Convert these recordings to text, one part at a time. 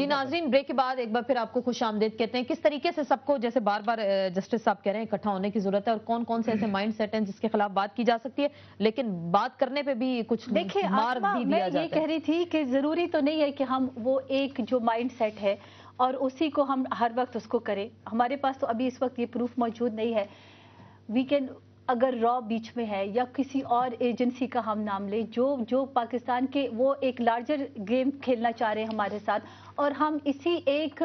जी नाजरीन ब्रेक के बाद एक बार फिर आपको खुश आमदेद कहते हैं किस तरीके से सबको जैसे बार बार जस्टिस साहब कह रहे हैं इकट्ठा होने की ज़रूरत है और कौन कौन से ऐसे माइंड सेट हैं जिसके खिलाफ बात की जा सकती है? लेकिन बात करने पे भी कुछ देखिए मैं ये कह रही थी कि ज़रूरी तो नहीं है कि हम वो एक जो माइंड सेट है और उसी को हम हर वक्त उसको करें। हमारे पास तो अभी इस वक्त ये प्रूफ मौजूद नहीं है। वी कैन अगर रॉ बीच में है या किसी और एजेंसी का हम नाम लें जो जो पाकिस्तान के वो एक लार्जर गेम खेलना चाह रहे हैं हमारे साथ और हम इसी एक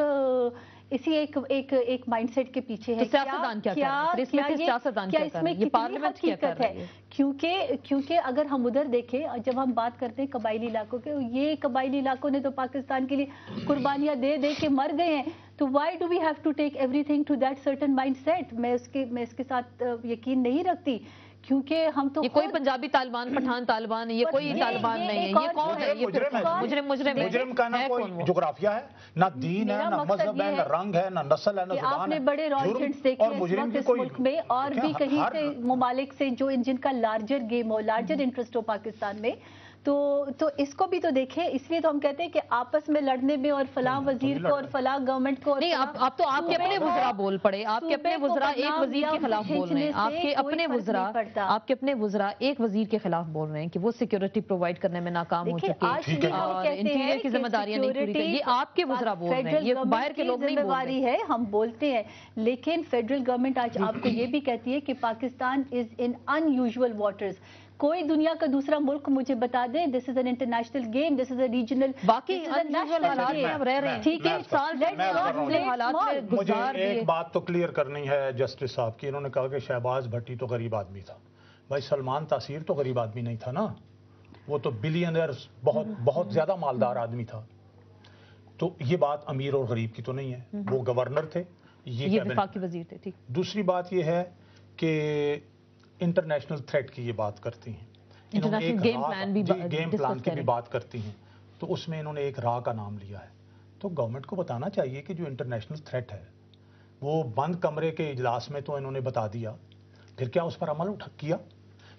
इसी एक एक एक माइंडसेट के पीछे है। तो क्या क्या इसमें क्या सियासतदान क्या इसमें क्या कर है? क्योंकि क्योंकि अगर हम उधर देखें जब हम बात करते हैं कबायली इलाकों के ये कबायली इलाकों ने तो पाकिस्तान के लिए कुर्बानियाँ दे दे के मर गए हैं। तो why do we have to take everything to that certain mindset मैं उसके मैं इसके साथ यकीन नहीं रखती क्योंकि हम तो ये कोई पंजाबी तालिबान पठान तालिबान ये कोई तालिबान नहीं है। ये कौन है? ये मुजरिम मुजरिम मुजरिम का ना कोई जोग्राफिया है? ना दीन है ना मज़हब है ना रंग है ना नस्ल है ना ज़ुबान आपने बड़े रॉयल्स देखे इस मुल्क में और भी कहीं से ममालिक से जो जिनका लार्जर गेम हो लार्जर इंटरेस्ट हो पाकिस्तान में तो तो इसको भी तो देखें इसलिए तो हम कहते हैं कि आपस में लड़ने में और फला वज़ीर को और फला गवर्नमेंट को नहीं आप, आप तो आपके अपने वजरा बोल पड़े। आपके अपने वजरा एक वज़ीर के खिलाफ बोल रहे हैं। आपके अपने वजरा आपके अपने वजरा एक वज़ीर के खिलाफ बोल रहे हैं कि वो सिक्योरिटी प्रोवाइड करने में नाकाम हो चुके और इंटीरियर की जिम्मेदारियाँ नहीं पूरी ये आपके वजरा बोल रहे हैं। ये बाहर के लोग नहीं जिम्मेवारी है हम बोलते हैं। लेकिन फेडरल गवर्नमेंट आज आपको ये भी कहती है कि Pakistan is in unusual waters कोई दुनिया का दूसरा मुल्क मुझे बता दे this is an international game this is a regional बाकी हालात में अब रह रहे हैं। ठीक है साल हालात में मुझे एक बात तो क्लियर करनी है जस्टिस साहब की। इन्होंने कहा कि शहबाज भट्टी तो गरीब आदमी था। भाई सलमान तासीर तो गरीब आदमी नहीं था ना। वो तो बिलियनर बहुत। बहुत ज़्यादा मालदार आदमी था। तो ये बात अमीर और गरीब की तो नहीं है। हम्म। वो गवर्नर थे ये, ये वज़ीर थे ठीक। दूसरी बात ये है कि इंटरनेशनल थ्रेट की ये बात करती हैं। इन्होंने एक गेम प्लान भी गेम प्लान की भी बात करती हैं। तो उसमें इन्होंने एक राह का नाम लिया है। तो गवर्नमेंट को बताना चाहिए कि जो इंटरनेशनल थ्रेट है वो बंद कमरे के इजलास में तो इन्होंने बता दिया। फिर क्या उस पर अमल उठ किया?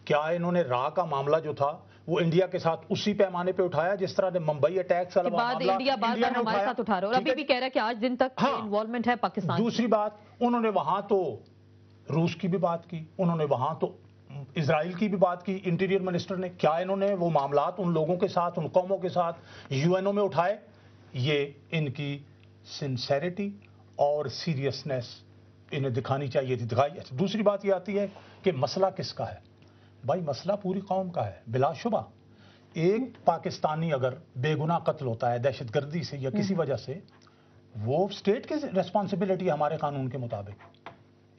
क्या इन्होंने राह का मामला जो था वो इंडिया के साथ उसी पैमाने पे उठाया जिस तरह ने मुंबई अटैक्स वाला मामला इंडिया बार बार हमारे साथ उठा रहा है। अभी भी कह रहा है कि आज दिन तक हाँ, इन्वॉल्वमेंट है पाकिस्तान दूसरी बात उन्होंने वहाँ तो रूस की भी बात की उन्होंने वहाँ तो इसराइल की भी बात की इंटीरियर मिनिस्टर ने क्या इन्होंने वो मामला उन लोगों के साथ उन कौमों के साथ यूएनओ में उठाए? ये इनकी सिंसेरिटी और सीरियसनेस इन्हें दिखानी चाहिए थी दिखाई दूसरी बात ये आती है कि मसला किसका है? भाई मसला पूरी कौम का है बिलाशुबा। एक पाकिस्तानी अगर बेगुनाह कत्ल होता है दहशतगर्दी से या किसी हम्म। वजह से वो स्टेट की रिस्पॉन्सिबिलिटी हमारे कानून के मुताबिक।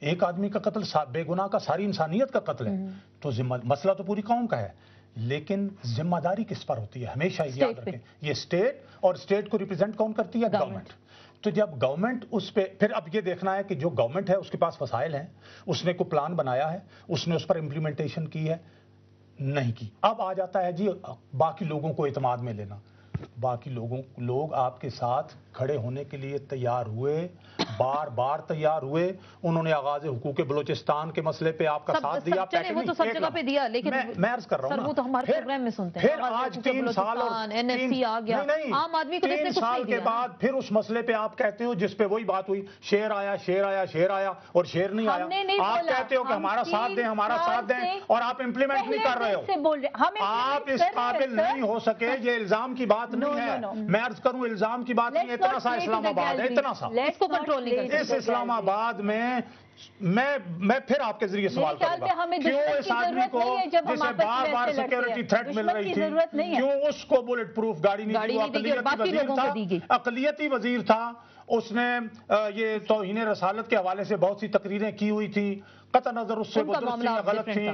एक आदमी का कत्ल बेगुनाह का सारी इंसानियत का कत्ल है। हम्म। तो मसला तो पूरी कौम का है लेकिन ज़िम्मेदारी किस पर होती है? हमेशा याद रखें ये स्टेट और स्टेट को रिप्रेजेंट कौन करती है? गवर्नमेंट तो जब गवर्नमेंट उस पर फिर अब ये देखना है कि जो गवर्नमेंट है उसके पास वसाइल हैं उसने कोई प्लान बनाया है उसने उस पर इम्प्लीमेंटेशन की है? नहीं की। अब आ जाता है जी बाकी लोगों को इतमाद में लेना। बाकी लोगों लोग आपके साथ खड़े होने के लिए तैयार हुए बार बार तैयार हुए। उन्होंने आगाज़ हुकूक बलोचिस्तान के मसले पे आपका सब, साथ सब दिया वो तो सब जगह पे दिया लेकिन मैं, मैं अर्ज़ कर रहा हूँ तो हमारे प्रोग्राम में सुनते हैं। फिर आज तीन साल और आ गया। नहीं, आम आदमी को तो तीन साल के बाद फिर उस मसले पे आप कहते हो जिसपे वही बात हुई शेर आया शेर आया शेर आया और शेर नहीं आया। आप कहते हो कि हमारा साथ दें हमारा साथ दें और आप इम्प्लीमेंट नहीं कर रहे हो। आप इस काबिल नहीं हो सके ये इल्ज़ाम की बात नहीं है। मैं अर्ज़ करूँ इल्ज़ाम की बात नहीं इतना सा इस्लामाबाद है इतना सा। इसको कंट्रोल इस इस्लामाबाद में मैं मैं फिर आपके ज़रिए सवाल करूँगा। क्यों इस आदमी को जिसे बार बार सिक्योरिटी थ्रेट मिल रही थी क्यों उसको बुलेट प्रूफ गाड़ी नहीं अकलियती वज़ीर था उसने ये तोहिन रसालत के हवाले से बहुत सी तकरीरें की हुई थी कत नज़र उससे गलत थी।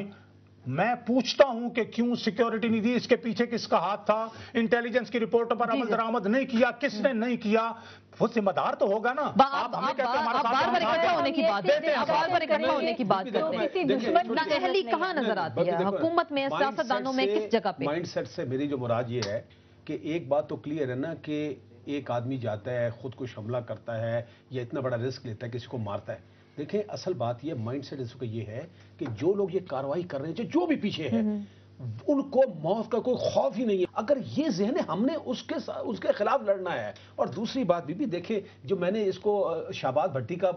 मैं पूछता हूँ कि क्यों सिक्योरिटी नहीं दी इसके पीछे किसका हाथ था? इंटेलिजेंस की रिपोर्टों पर अमल दरामद नहीं किया किसने हम्म। नहीं किया? वो जिम्मेदार तो होगा ना। आप हमें कहते हैं होने की बात बार बार इकट्ठा होने की बात करते हैं। कहाँ नज़र आती है? हुकूमत में सियासतदानों में किस जगह पे? माइंड सेट से मेरी जो मुराद ये है कि एक बात तो क्लियर है ना कि एक आदमी जाता है खुद को हमला करता है या इतना बड़ा रिस्क लेता है किसी को मारता है। देखिए असल बात ये माइंड सेट इसका ये है कि जो लोग ये कार्रवाई कर रहे हैं जो भी पीछे है उनको मौत का कोई खौफ ही नहीं है। अगर ये जहन है हमने उसके उसके खिलाफ लड़ना है। और दूसरी बात भी, भी देखे जो मैंने इसको शाहबाज भट्टी का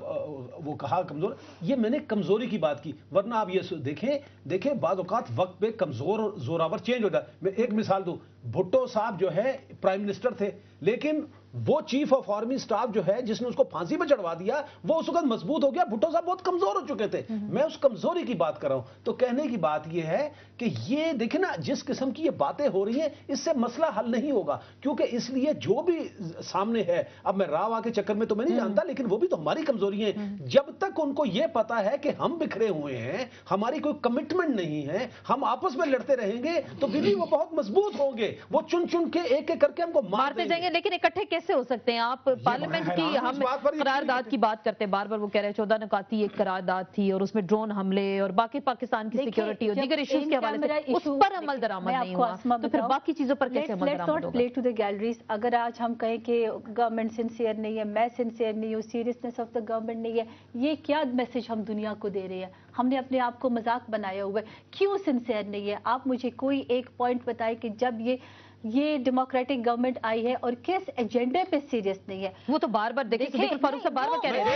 वो कहा कमज़ोर ये मैंने कमज़ोरी की बात की। वरना आप ये देखें देखें बाद वक्त पे कमज़ोर जोरावर चेंज होता है। मैं एक मिसाल दूँ भुट्टो साहब जो है प्राइम मिनिस्टर थे। लेकिन वो चीफ ऑफ़ आर्मी स्टाफ जो है जिसने उसको फांसी पर चढ़वा दिया वो उस वक्त मज़बूत हो गया। भुट्टो साहब बहुत कमज़ोर हो चुके थे। मैं उस कमज़ोरी की बात कर रहा हूँ। तो कहने की बात यह है कि ये देखे ना जिस किस्म की ये बातें हो रही हैं इससे मसला हल नहीं होगा। क्योंकि इसलिए जो भी सामने है अब मैं राव आके चक्कर में तो मैं नहीं हम्म। जानता लेकिन वो भी तो हमारी कमज़ोरी है। हम्म। जब तक उनको यह पता है कि हम बिखरे हुए हैं हमारी कोई कमिटमेंट नहीं है हम आपस में लड़ते रहेंगे तो भी वो बहुत मज़बूत होंगे। वो चुन चुन के एक एक करके हमको मारते जाएँगे लेकिन इकट्ठे कैसे हो सकते हैं? आप पार्लियामेंट की हम करारदाद की बात करते हैं। बार बार वो कह रहे हैं चौदह नुकाती एक करारदाद थी और उसमें ड्रोन हमले और बाकी पाकिस्तान की सिक्योरिटी और दीगर इश्यूज़ के हवाले से उस पर अमल दरामद नहीं हुआ। तो फिर बाकी चीज़ों पर कैसे अमल दरामद होगा? प्ले टू द गैलरीज अगर आज हम कहें कि गवर्नमेंट सिंसियर नहीं है मैं सिंसियर नहीं हूँ सीरियसनेस ऑफ़ द गवर्नमेंट नहीं है ये क्या मैसेज हम दुनिया को दे रहे हैं? हमने अपने आप को मज़ाक बनाया हुआ है। क्यों सिंसियर नहीं है? आप मुझे कोई एक पॉइंट बताए कि जब ये ये डेमोक्रेटिक गवर्नमेंट आई है और किस एजेंडे पे सीरियस नहीं है? वो तो बार बार देखिए फारूक साहब बार बार कह रहे हैं।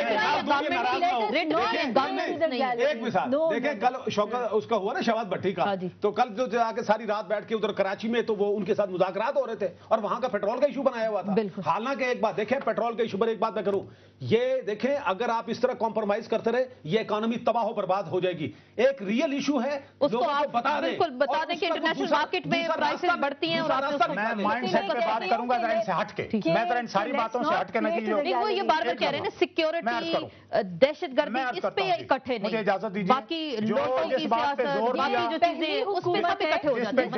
एक देखिए कल शौकत उसका हुआ ना शवाद भट्टी का। हाँ तो कल जो जाके सारी रात बैठ के उधर कराची में तो वो उनके साथ मुजाकरात हो रहे थे और वहाँ का पेट्रोल का इशू बनाया हुआ था। हालाँकि एक बात देखे पेट्रोल के इशू पर एक बात मैं करूँ। ये देखें अगर आप इस तरह कॉम्प्रोमाइज करते रहे ये इकोनॉमी तबाह हो बर्बाद हो जाएगी। एक रियल इशू है उसको आप बता दें बिल्कुल बता दें कि इंटरनेशनल मार्केट में प्राइसेस बढ़ती हैं और मैं माइंड सेट पे बात करूँगा जरा इनसे हट के मैं जरा इन सारी बातों से हट के नहीं वो ये बार बार कह रहे हैं ना सिक्योरिटी दहशतगर्दी इस पे इकट्ठे नहीं। मुझे इजाज़त दीजिए। बाकी लोगों की सियासत बाकी जो चीज़ें उस पे सब इकट्ठे हो जाते हैं।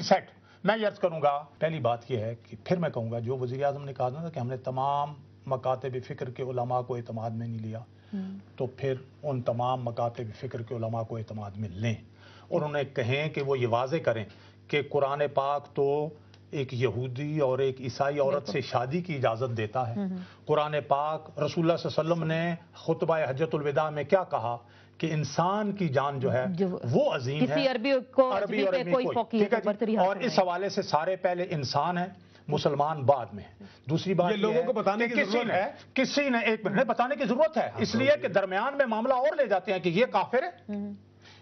जिस मैं यर्ज करूँगा पहली बात यह है कि फिर मैं कहूँगा जो वजी अजम ने कहा था कि हमने तमाम मकाते फ़िक्र के उलमा को अतमाद में नहीं लिया हम्म। तो फिर उन तमाम मकाते फ़िक्र के उलमा को अतमाद में लें और उन्हें कहें कि वो ये वाजे करें कि कुरान पाक तो एक यहूदी और एक ईसाई औरत से शादी की इजाज़त देता है हम्म, हम्म। कुरान पाक रसूल ने खुतबा हजतुलविदा में क्या कहा कि इंसान की जान जो है जो वो अजीम है अरबी को अरबी और कोई ठीक है और इस हवाले से सारे पहले इंसान है मुसलमान बाद में दूसरी बात लोगों को बताने की किसी ने किसी ने एक मिनट बताने की ज़रूरत है। हाँ, इसलिए कि दरमियान में मामला और ले जाते हैं कि ये काफिर है। हम्म।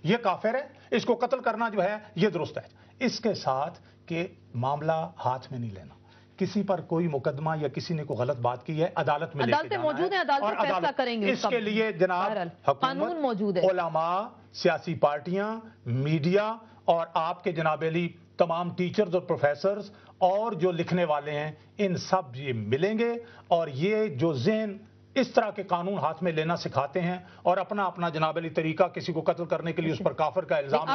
ये काफिर है। इसको कत्ल करना जो है ये दुरुस्त है। इसके साथ के मामला हाथ में नहीं लेना। किसी पर कोई मुकदमा या किसी ने कोई गलत बात की है अदालत में अदालतें मौजूद है अदालत फैसला करेंगे इसके लिए जनाब कानून मौजूद है। ओलामा सियासी पार्टियाँ मीडिया और आपके जनाब अली तमाम टीचर्स और प्रोफेसर्स और जो लिखने वाले हैं इन सब ये मिलेंगे और ये जो जहन इस तरह के कानून हाथ में लेना सिखाते हैं और अपना अपना जनाब अली तरीका किसी को कत्ल करने के लिए उस पर काफर का इल्ज़ाम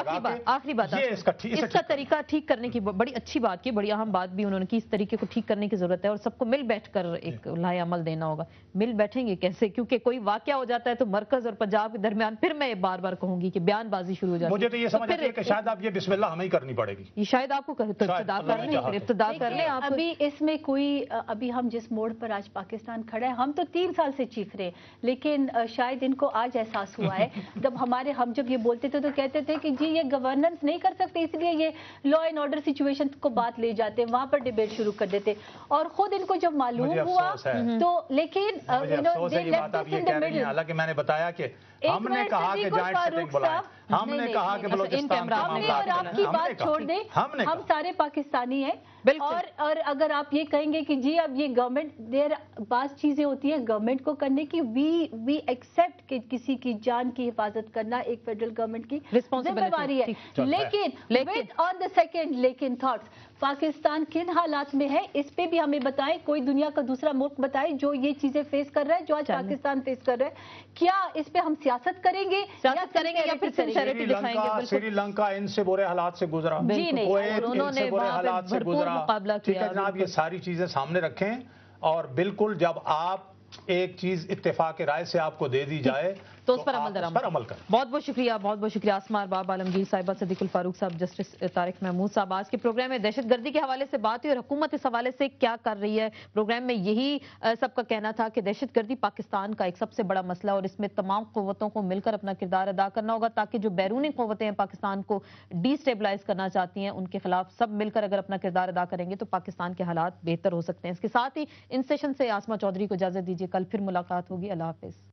आखिरी बात ये इसका इसका तरीका ठीक करने की बड़ी अच्छी बात की बड़ी अहम बात भी उन्होंने की इस तरीके को ठीक करने की ज़रूरत है और सबको मिल बैठ कर एक लाए अमल देना होगा। मिल बैठेंगे कैसे? क्योंकि कोई वाक्य हो जाता है तो मरकज और पंजाब के दरमियान फिर मैं बार बार कहूँगी कि बयानबाजी शुरू हो जाती है। मुझे तो ये समझ है कि शायद आप ये बिस्मिल्लाह हमें ही करनी पड़ेगी। ये शायद आपको तो इब्तदा कर ले आप। अभी इसमें कोई अभी हम जिस मोड़ पर आज पाकिस्तान खड़ा है हम तो तीन साल से चीख रहे लेकिन शायद इनको आज एहसास हुआ है। जब हमारे हम जब ये बोलते थे तो कहते थे कि जी ये गवर्नेंस नहीं कर सकते इसलिए ये लॉ एंड ऑर्डर सिचुएशन को बात ले जाते वहाँ पर डिबेट शुरू कर देते। और खुद इनको जब मालूम हुआ तो लेकिन हालाँकि मैंने बताया कि हमने कहा कि जाए हमने कहा कि बलोचिस्तान और आपकी बात छोड़ दें हम सारे पाकिस्तानी हैं। और और अगर आप ये कहेंगे कि जी अब ये गवर्नमेंट देर बात चीज़ें होती है गवर्नमेंट को करने की। वी वी एक्सेप्ट कि किसी की जान की हिफाजत करना एक फेडरल गवर्नमेंट की जिम्मेवारी है। लेकिन लेकिन ऑन द सेकेंड लेकिन थॉट्स पाकिस्तान किन हालात में है इस पे भी हमें बताएँ। कोई दुनिया का दूसरा मुल्क बताए जो ये चीज़ें फेस कर रहा है जो आज पाकिस्तान फेस कर रहा है। क्या इस पे हम सियासत करेंगे सियासत करेंगे या फिर श्रीलंका इनसे बुरे हालात से गुजरा। जी नहीं उन्होंने बुरे हालात से गुजरा। ठीक है जनाब ये सारी चीज़ें सामने रखें और बिल्कुल जब आप एक चीज़ इत्तेफाक राय से आपको दे दी जाए तो उस पर अमल दराम बहुत बहुत शुक्रिया बहुत बहुत शुक्रिया आसमार बाब आलमगीर साहिबा सदीकुल फारूक साहब जस्टिस तारिक महमूद साहब। आज के प्रोग्राम में दहशतगर्दी के हवाले से बात हुई और हुकूमत इस हवाले से क्या कर रही है? प्रोग्राम में यही सबका कहना था कि दहशतगर्दी पाकिस्तान का एक सबसे बड़ा मसला और इसमें तमाम कुतों को मिलकर अपना किरदार अदा करना होगा ताकि जो बैरूनी कुतें हैं पाकिस्तान को डिस्टेबलाइज करना चाहती हैं उनके खिलाफ सब मिलकर अगर अपना किरदार अदा करेंगे तो पाकिस्तान के हालात बेहतर हो सकते हैं। इसके साथ ही इन सेशन से आसमा चौधरी को इजाज़त दीजिए। कल फिर मुलाकात होगी। अल्लाह हाफिज़।